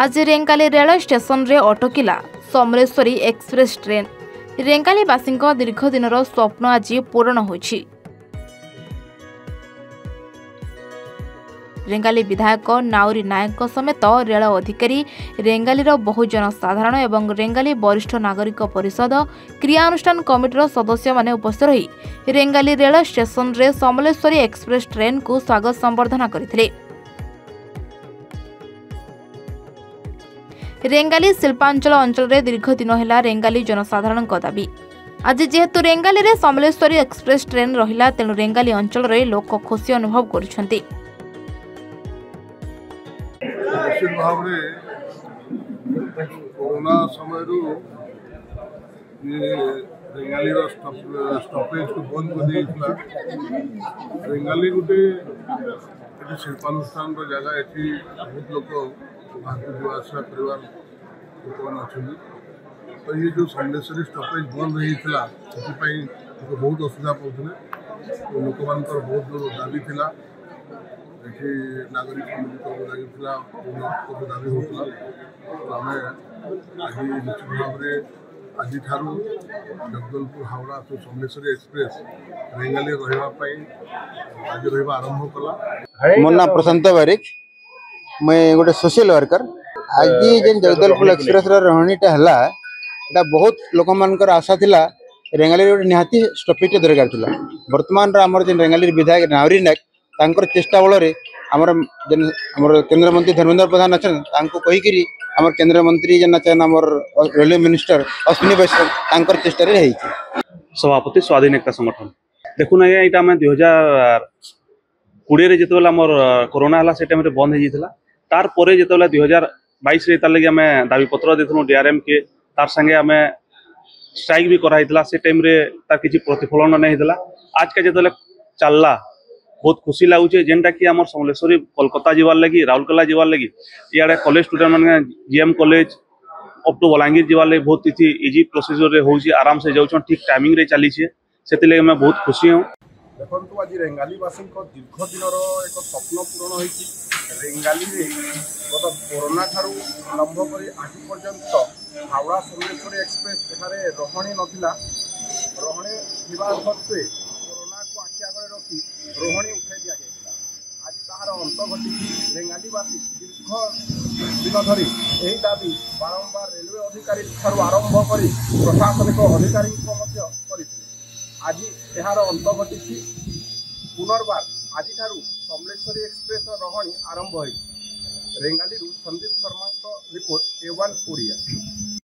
ଆଜି ରେଙ୍ଗାଲି ରେଳ ଷ୍ଟେସନରେ ଅଟକିଲା ସମରେଶ୍ୱରୀ ଏକ୍ସପ୍ରେସ୍ ଟ୍ରେନ୍ ରେଙ୍ଗାଲିବାସୀଙ୍କ ଦୀର୍ଘଦିନର ସ୍ୱପ୍ନ ଆଜି ପୂରଣ ହୋଇଛି ରେଙ୍ଗାଲି ବିଧାୟକ ନାଉରୀ ନାୟକଙ୍କ ସମେତ ରେଳ ଅଧିକାରୀ ରେଙ୍ଗାଲିର ବହୁ ଜନସାଧାରଣ ଏବଂ ରେଙ୍ଗାଲି ବରିଷ୍ଠ ନାଗରିକ ପରିଷଦ କ୍ରିୟାନୁଷ୍ଠାନ କମିଟିର ସଦସ୍ୟମାନେ ଉପସ୍ଥିତ ରହି ରେଙ୍ଗାଲି ରେଳ ଷ୍ଟେସନରେ ସମଲେଶ୍ୱରୀ ଏକ୍ସପ୍ରେସ୍ ଟ୍ରେନ୍କୁ ସ୍ୱାଗତ ସମ୍ବର୍ଦ୍ଧନା କରିଥିଲେ ରେଙ୍ଗାଲି ଶିଳ୍ପାଞ୍ଚଳ ଅଞ୍ଚଳରେ ଦୀର୍ଘ ଦିନ ହେଲା ରେଙ୍ଗାଲି ଜନସାଧାରଣଙ୍କ ଦାବି ଆଜି ଯେହେତୁ ରେଙ୍ଗାଲିରେ ସମଲେଶ୍ୱରୀ ଏକ୍ସପ୍ରେସ୍ ଟ୍ରେନ୍ ରହିଲା ତେଣୁ ରେଙ୍ଗାଲି ଅଞ୍ଚଳରେ ଲୋକ ଖୁସି ଅନୁଭବ କରୁଛନ୍ତି କରୋନା ସମୟରୁ ରେଙ୍ଗାଲିର ଷ୍ଟପେଜକୁ ବନ୍ଦ କରିଦେଇଥିଲା ରେଙ୍ଗାଲି ଗୋଟେ ଏଠି ଶିଳ୍ପାନୁଷ୍ଠାନର ଜାଗା ଏଠି ବହୁତ ଲୋକ परिवार लोक अच्छा तो ये जो संडेश्वरी स्टपेज बंद होता से बहुत असुविधा पड़ते तो लोक मान बहुत दाबी थी ये नागरिक लगे दाबी होता आम आज निश्चित भाव में आज जगदलपुर हावड़ा सब संडेश्वरी एक्सप्रेस रेंगाली रही आज रहा आरंभ कला मुन्ना प्रशांत बारिक ମୁଇଁ ଗୋଟେ ସୋସିଆଲ ୱାର୍କର ଆଜି ଯେନ୍ ଜଗଦଲପୁର ଏକ୍ସପ୍ରେସର ରହଣୀଟା ହେଲା ଏଇଟା ବହୁତ ଲୋକମାନଙ୍କର ଆଶା ଥିଲା ରେଙ୍ଗାଲିରେ ଗୋଟେ ନିହାତି ଷ୍ଟପେଜ୍ ଦରକାର ଥିଲା ବର୍ତ୍ତମାନର ଆମର ଯେନ୍ ରେଙ୍ଗାଲିର ବିଧାୟକ ନାଉରୀ ନାୟକ ତାଙ୍କର ଚେଷ୍ଟା ବଳରେ ଆମର ଯେନ୍ ଆମର କେନ୍ଦ୍ରମନ୍ତ୍ରୀ ଧର୍ମେନ୍ଦ୍ର ପ୍ରଧାନ ଅଛନ୍ତି ତାଙ୍କୁ କହିକିରି ଆମର କେନ୍ଦ୍ରମନ୍ତ୍ରୀ ଯେନ୍ ଅଛନ୍ ଆମର ରେଲୱେ ମିନିଷ୍ଟର ଅଶ୍ୱିନୀ ବୈଷ୍ଣବ ତାଙ୍କର ଚେଷ୍ଟାରେ ହେଇଛି ସଭାପତି ସ୍ୱାଧୀନ ଏକତା ସଂଗଠନ ଦେଖୁନ ଆଜ୍ଞା ଏଇଟା ଆମେ ଦୁଇ ହଜାର କୋଡ଼ିଏରେ ଯେତେବେଳେ ଆମର କରୋନା ହେଲା ସେ ଟାଇମ୍ରେ ବନ୍ଦ ହେଇଯାଇଥିଲା तार पर जो दुईार बैस तारगे आम दाबीपत्र डीआरएम के तार संगे आम स्ट्राइक भी कराई से टाइम तार कि प्रतिफलन नहीं होता आज का जो चलला बहुत खुशी लगुचे जेनटा कि आम समलेश्वरी कलकता जबार लगे राउरकेला जबार लगे इे कलेज स्टूडेंट मैंने जीएम कलेज अब टू बलांगीर जबार लगे बहुत किसी इजी प्रोसीजर होराम से जाऊन ठीक टाइमिंग चलीचे से बहुत खुशी हूँ ଦେଖନ୍ତୁ ଆଜି ରେଙ୍ଗାଲିବାସୀଙ୍କ ଦୀର୍ଘଦିନର ଏକ ସ୍ୱପ୍ନ ପୂରଣ ହୋଇଛି ରେଙ୍ଗାଲିରେ ଗତ କରୋନା ଠାରୁ ଆରମ୍ଭ କରି ଆଜି ପର୍ଯ୍ୟନ୍ତ ହାଓଡ଼ା ସମଲେଶ୍ୱରୀ ଏକ୍ସପ୍ରେସ୍ ଏଠାରେ ରହଣି ନଥିଲା ରହଣି ଥିବା ସତ୍ତ୍ୱେ କରୋନାକୁ ଆଖି ଆଗରେ ରଖି ରୋହଣୀ ଉଠାଇ ଦିଆଯାଇଥିଲା ଆଜି ତାହାର ଅନ୍ତ ଘଟିଛି ରେଙ୍ଗାଲିବାସୀ ଦୀର୍ଘ ଦିନ ଧରି ଏହି ଦାବି ବାରମ୍ବାର ରେଲୱେ ଅଧିକାରୀଠାରୁ ଆରମ୍ଭ କରି ପ୍ରଶାସନିକ ଅଧିକାରୀଙ୍କ ମଧ୍ୟ আজি এৰ অন্ত ঘটিছে পুনৰ্বাৰ আজি সমলেশ্বৰী এক্সপ্ৰেস ৰহণী আৰম্ভ হয়েছে ৰেঙ্গালি সন্দীপ শৰ্মা ৰিপোৰ্ট এ ওয়ান